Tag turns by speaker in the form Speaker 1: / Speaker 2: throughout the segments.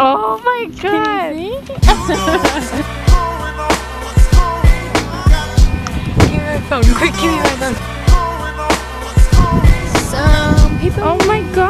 Speaker 1: Oh my god!
Speaker 2: give me my phone. Quick, give me my phone. Some people.
Speaker 1: Oh my god!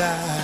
Speaker 3: Die.